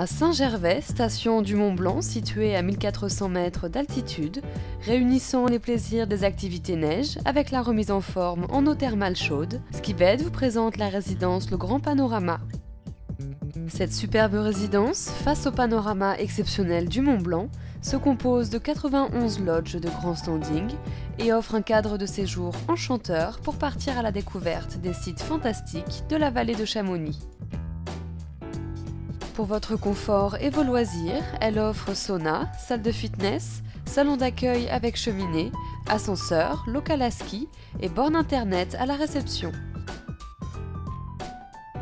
À Saint-Gervais, station du Mont Blanc située à 1400 mètres d'altitude, réunissant les plaisirs des activités neige avec la remise en forme en eau thermale chaude, Skibed vous présente la résidence Le Grand Panorama. Cette superbe résidence, face au panorama exceptionnel du Mont Blanc, se compose de 91 lodges de grand standing et offre un cadre de séjour enchanteur pour partir à la découverte des sites fantastiques de la vallée de Chamonix. Pour votre confort et vos loisirs, elle offre sauna, salle de fitness, salon d'accueil avec cheminée, ascenseur, local à ski et borne internet à la réception.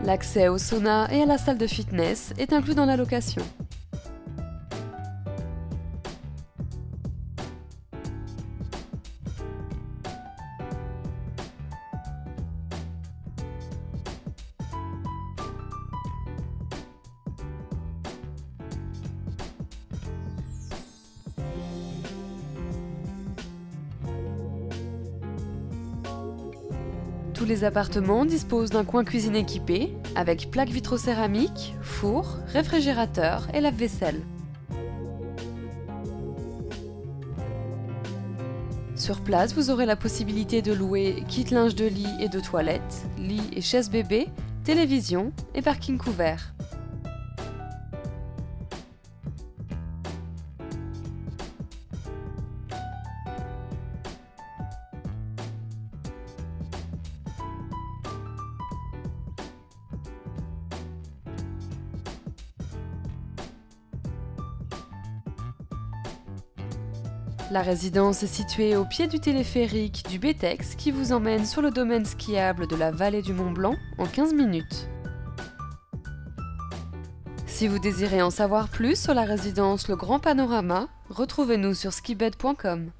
L'accès au sauna et à la salle de fitness est inclus dans la location. Tous les appartements disposent d'un coin cuisine équipé, avec plaque vitrocéramique, four, réfrigérateur et lave-vaisselle. Sur place, vous aurez la possibilité de louer kit linge de lit et de toilette, lit et chaise bébé, télévision et parking couvert. La résidence est située au pied du téléphérique du Bétex qui vous emmène sur le domaine skiable de la vallée du Mont Blanc en 15 minutes. Si vous désirez en savoir plus sur la résidence Le Grand Panorama, retrouvez-nous sur skibed.com.